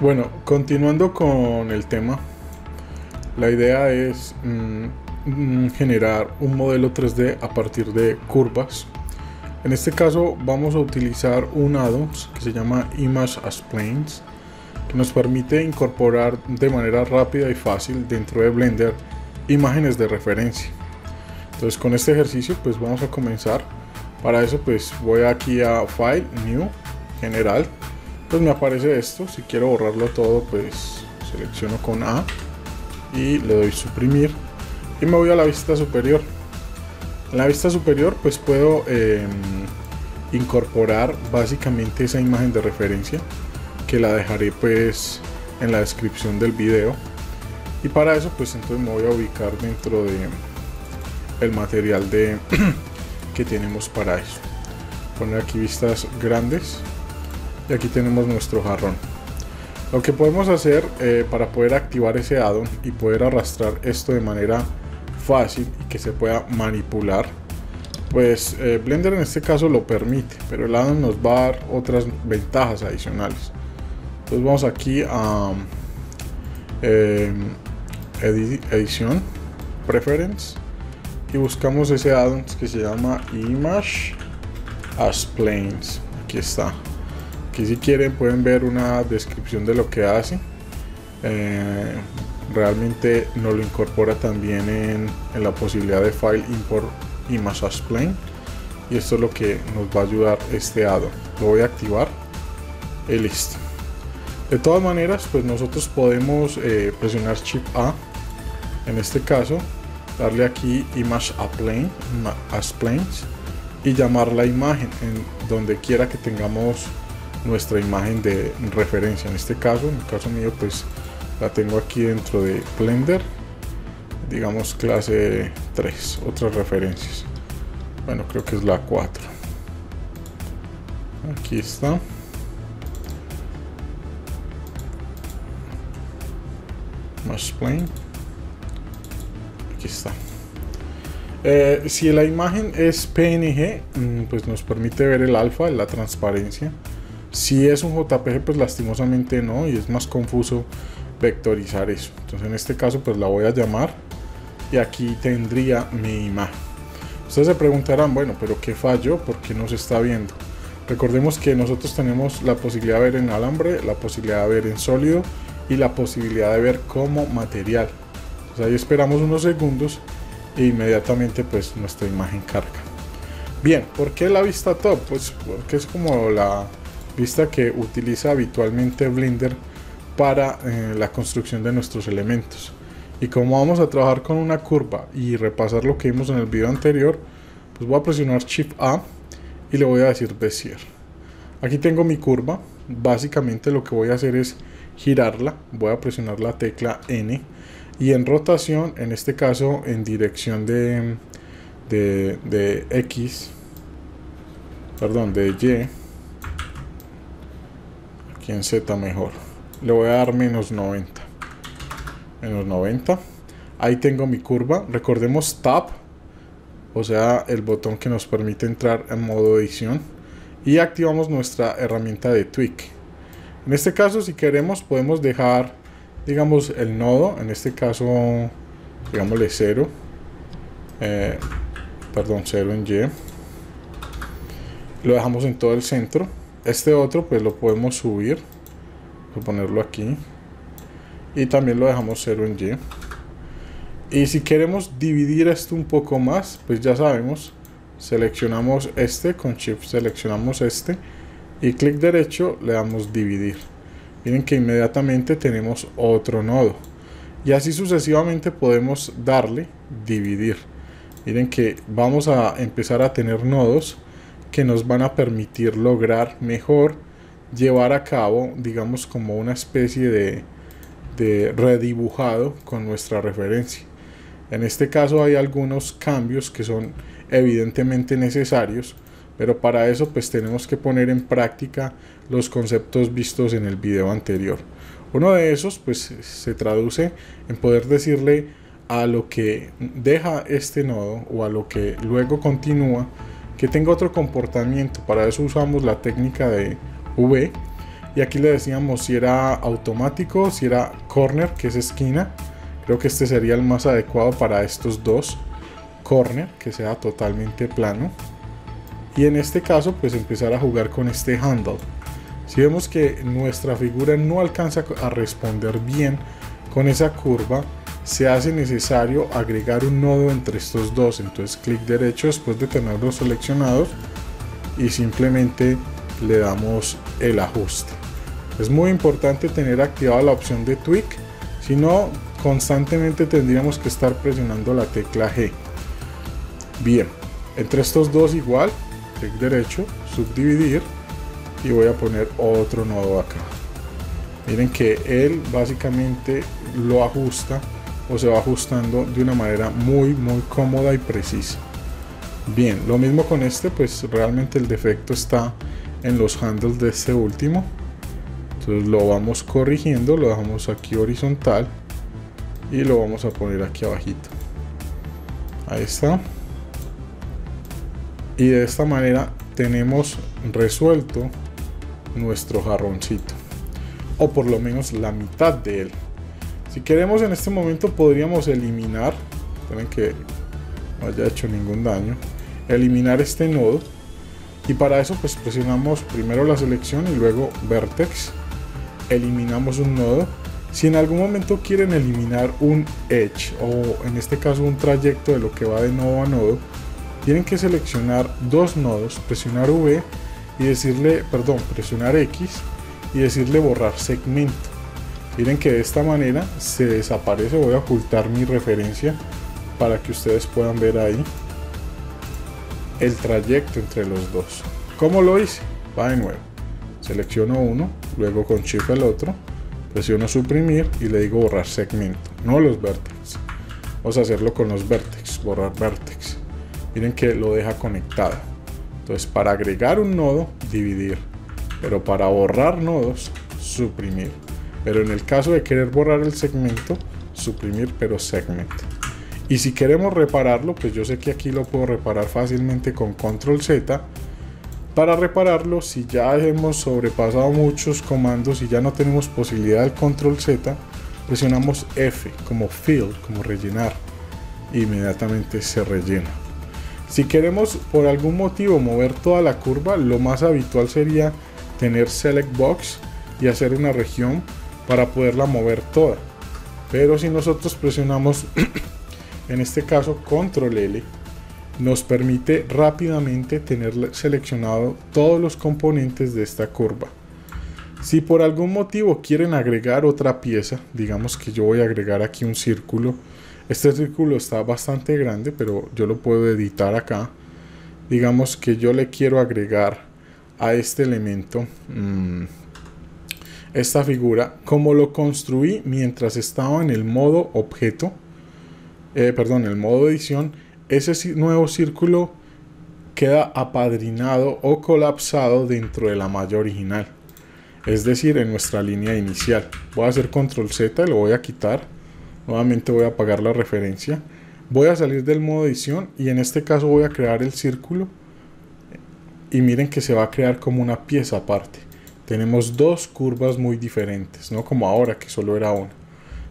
Bueno, continuando con el tema, la idea es mm, mm, generar un modelo 3D a partir de curvas. En este caso vamos a utilizar un addon que se llama Image as Planes, que nos permite incorporar de manera rápida y fácil dentro de Blender imágenes de referencia. Entonces con este ejercicio pues vamos a comenzar. Para eso pues voy aquí a File, New, General pues me aparece esto si quiero borrarlo todo pues selecciono con A y le doy suprimir y me voy a la vista superior en la vista superior pues puedo em, incorporar básicamente esa imagen de referencia que la dejaré pues en la descripción del video. Y para eso pues entonces me voy a ubicar dentro de el material de que tenemos para eso. Poner aquí vistas grandes. Y aquí tenemos nuestro jarrón. Lo que podemos hacer eh, para poder activar ese addon y poder arrastrar esto de manera fácil y que se pueda manipular pues eh, Blender en este caso lo permite pero el addon nos va a dar otras ventajas adicionales. Entonces vamos aquí a em, edición preference y buscamos ese addon que se llama image as planes. Aquí está. Aquí si quieren pueden ver una descripción de lo que hace. Eh, realmente nos lo incorpora también en, la posibilidad de file import image as plane y esto es lo que nos va a ayudar este addon. Lo voy a activar y listo. De todas maneras pues nosotros podemos eh, presionar shift a en este caso darle aquí image a plane as planes y llamar la imagen en donde quiera que tengamos nuestra imagen de referencia. En este caso en el caso mío pues la tengo aquí dentro de blender. Digamos clase 3 otras referencias. Bueno creo que es la 4 aquí está. Más plane aquí está. Eh, si la imagen es PNG, mm, pues nos permite ver el alfa, la transparencia. Si es un JPG, pues lastimosamente no, y es más confuso vectorizar eso. Entonces en este caso pues la voy a llamar y aquí tendría mi imagen. Ustedes se preguntarán, bueno, pero ¿qué falló? ¿Por qué no se está viendo? Recordemos que nosotros tenemos la posibilidad de ver en alambre, la posibilidad de ver en sólido y la posibilidad de ver como material. Ahí esperamos unos segundos e inmediatamente pues nuestra imagen carga. Bien, ¿por qué la vista top? Pues porque es como la vista que utiliza habitualmente Blender para eh, la construcción de nuestros elementos. Y como vamos a trabajar con una curva y repasar lo que vimos en el video anterior, pues voy a presionar Shift A y le voy a decir Bezier. Aquí tengo mi curva, básicamente lo que voy a hacer es girarla, voy a presionar la tecla N y en rotación, en este caso en dirección de, de, de X, perdón, de Y, en Z mejor. Le voy a dar menos 90. Menos 90. Ahí tengo mi curva. Recordemos Tab. O sea, el botón que nos permite entrar en modo edición. Y activamos nuestra herramienta de tweak. En este caso, si queremos, podemos dejar, digamos, el nodo. En este caso, digámosle 0. Eh, perdón, 0 en Y. Lo dejamos en todo el centro este otro pues lo podemos subir voy ponerlo aquí. Y también lo dejamos 0 en Y. Y si queremos dividir esto un poco más pues ya sabemos seleccionamos este con shift seleccionamos este y clic derecho le damos dividir. Miren que inmediatamente tenemos otro nodo. Y así sucesivamente podemos darle dividir. Miren que vamos a empezar a tener nodos que nos van a permitir lograr mejor llevar a cabo, digamos, como una especie de, de redibujado con nuestra referencia. En este caso hay algunos cambios que son evidentemente necesarios, pero para eso pues tenemos que poner en práctica los conceptos vistos en el video anterior. Uno de esos pues se traduce en poder decirle a lo que deja este nodo o a lo que luego continúa que tenga otro comportamiento. Para eso usamos la técnica de Y aquí le decíamos si era automático, si era corner, que es esquina. Creo que este sería el más adecuado para estos dos. Corner, que sea totalmente plano. Y en este caso, pues empezar a jugar con este handle. Si vemos que nuestra figura no alcanza a responder bien con esa curva, se hace necesario agregar un nodo entre estos dos. Entonces clic derecho después de tenerlos seleccionados y simplemente le damos el ajuste. Es muy importante tener activada la opción de tweak, si no constantemente tendríamos que estar presionando la tecla G. Bien, entre estos dos igual, clic derecho, subdividir y voy a poner otro nodo acá. Miren que él básicamente lo ajusta o se va ajustando de una manera muy muy cómoda y precisa. Bien, lo mismo con este, pues realmente el defecto está en los handles de este último. Entonces lo vamos corrigiendo lo dejamos aquí horizontal y lo vamos a poner aquí abajito. Ahí está. Y de esta manera tenemos resuelto nuestro jarroncito o por lo menos la mitad de él. Si queremos en este momento podríamos eliminar esperen que no haya hecho ningún daño eliminar este nodo y para eso pues presionamos primero la selección y luego vertex eliminamos un nodo. Si en algún momento quieren eliminar un edge o en este caso un trayecto de lo que va de nodo a nodo, tienen que seleccionar dos nodos, presionar V y decirle, perdón, presionar X y decirle borrar segmento. Miren que de esta manera se desaparece, voy a ocultar mi referencia para que ustedes puedan ver ahí el trayecto entre los dos. ¿Cómo lo hice? Va de nuevo. Selecciono uno, luego con Shift el otro, presiono suprimir y le digo borrar segmento, no los vértices. Vamos a hacerlo con los vértices, borrar vértex. Miren que lo deja conectado. Entonces para agregar un nodo, dividir. Pero para borrar nodos, suprimir. Pero en el caso de querer borrar el segmento, suprimir pero segment. Y si queremos repararlo, pues yo sé que aquí lo puedo reparar fácilmente con control Z para repararlo, si ya hemos sobrepasado muchos comandos y ya no tenemos posibilidad del control Z, presionamos F como fill, como rellenar. Inmediatamente se rellena. Si queremos por algún motivo mover toda la curva, lo más habitual sería tener select box y hacer una región para poderla mover toda. Pero si nosotros presionamos en este caso control L nos permite rápidamente tener seleccionado todos los componentes de esta curva. Si por algún motivo quieren agregar otra pieza, digamos que yo voy a agregar aquí un círculo. Este círculo está bastante grande, pero yo lo puedo editar acá. Digamos que yo le quiero agregar a este elemento mmm, esta figura como lo construí mientras estaba en el modo objeto, eh, perdón, el modo edición ese nuevo círculo queda apadrinado o colapsado dentro de la malla original, es decir, en nuestra línea inicial. Voy a hacer control Z, lo voy a quitar, nuevamente voy a apagar la referencia, voy a salir del modo edición y en este caso voy a crear el círculo y miren que se va a crear como una pieza aparte. Tenemos dos curvas muy diferentes, no como ahora que solo era una.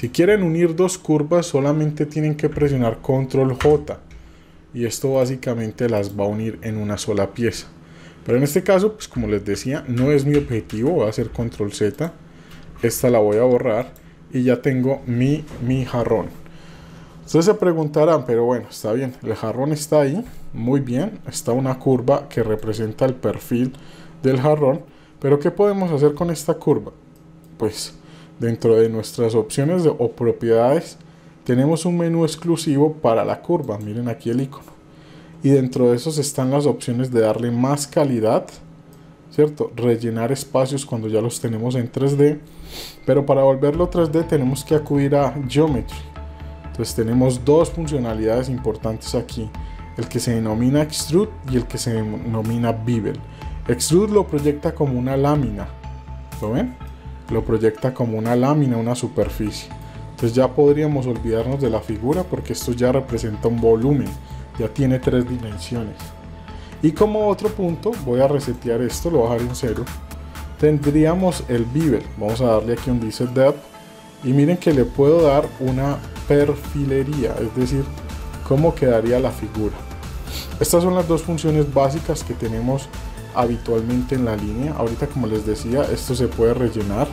Si quieren unir dos curvas solamente tienen que presionar control J y esto básicamente las va a unir en una sola pieza. Pero en este caso, pues como les decía, no es mi objetivo, voy a hacer control Z, esta la voy a borrar y ya tengo mi, mi jarrón. Ustedes se preguntarán, pero bueno, está bien, el jarrón está ahí, muy bien, está una curva que representa el perfil del jarrón, pero ¿qué podemos hacer con esta curva? Pues dentro de nuestras opciones de, o propiedades, tenemos un menú exclusivo para la curva, miren aquí el icono. Y dentro de esos están las opciones de darle más calidad, ¿cierto? Rellenar espacios cuando ya los tenemos en 3D. Pero para volverlo 3D tenemos que acudir a Geometry. Entonces tenemos dos funcionalidades importantes aquí. el que se denomina extrude y el que se denomina bevel. Extrude lo proyecta como una lámina, ¿lo ven? Lo proyecta como una lámina, una superficie. Entonces ya podríamos olvidarnos de la figura porque esto ya representa un volumen, ya tiene tres dimensiones. Y como otro punto, voy a resetear esto, lo dejar en cero. Tendríamos el bevel, vamos a darle aquí donde dice depth y miren que le puedo dar una perfilería, es decir, cómo quedaría la figura. Estas son las dos funciones básicas que tenemos habitualmente en la línea. Ahorita como les decía, esto se puede rellenar,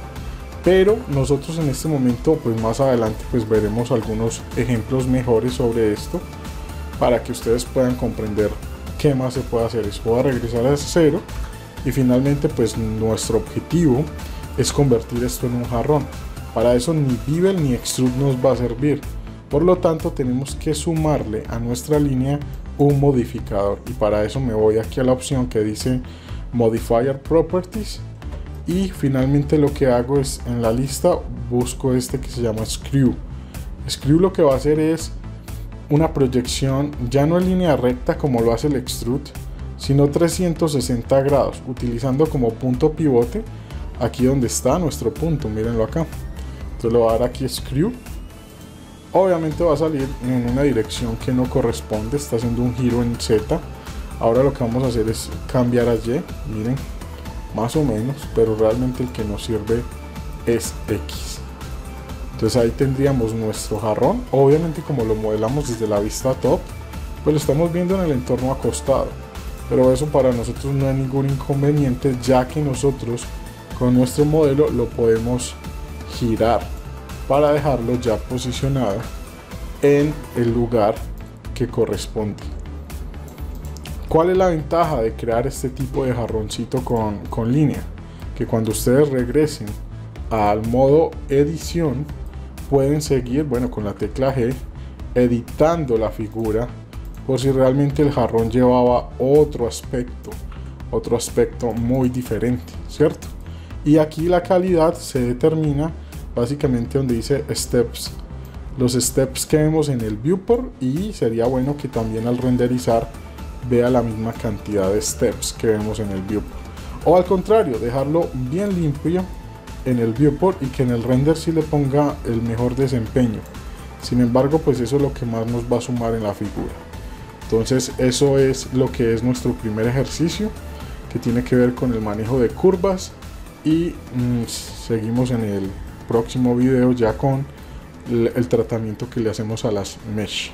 pero nosotros en este momento, pues más adelante, pues veremos algunos ejemplos mejores sobre esto para que ustedes puedan comprender qué más se puede hacer. Es voy a regresar a cero y finalmente, pues nuestro objetivo es convertir esto en un jarrón. Para eso ni bevel ni extrude nos va a servir por lo tanto tenemos que sumarle a nuestra línea un modificador y para eso me voy aquí a la opción que dice Modifier Properties y finalmente lo que hago es en la lista busco este que se llama Screw. Screw lo que va a hacer es una proyección ya no en línea recta como lo hace el Extrude, sino 360 grados, utilizando como punto pivote aquí donde está nuestro punto, mírenlo acá. Entonces lo voy a dar aquí Screw obviamente va a salir en una dirección que no corresponde, está haciendo un giro en Z. Ahora lo que vamos a hacer es cambiar a Y, miren, más o menos, pero realmente el que nos sirve es X. Entonces ahí tendríamos nuestro jarrón, obviamente como lo modelamos desde la vista top, pues lo estamos viendo en el entorno acostado. Pero eso para nosotros no es ningún inconveniente ya que nosotros con nuestro modelo lo podemos girar para dejarlo ya posicionado en el lugar que corresponde. ¿Cuál es la ventaja de crear este tipo de jarroncito con, con línea? Que cuando ustedes regresen al modo edición pueden seguir, bueno, con la tecla G, editando la figura por si realmente el jarrón llevaba otro aspecto, otro aspecto muy diferente, ¿cierto? Y aquí la calidad se determina básicamente donde dice steps. Los steps que vemos en el viewport y sería bueno que también al renderizar vea la misma cantidad de steps que vemos en el viewport. O al contrario dejarlo bien limpio en el viewport y que en el render sí le ponga el mejor desempeño. Sin embargo pues eso es lo que más nos va a sumar en la figura. Entonces eso es lo que es nuestro primer ejercicio que tiene que ver con el manejo de curvas y mm, seguimos en el próximo video ya con el, tratamiento que le hacemos a las mesh.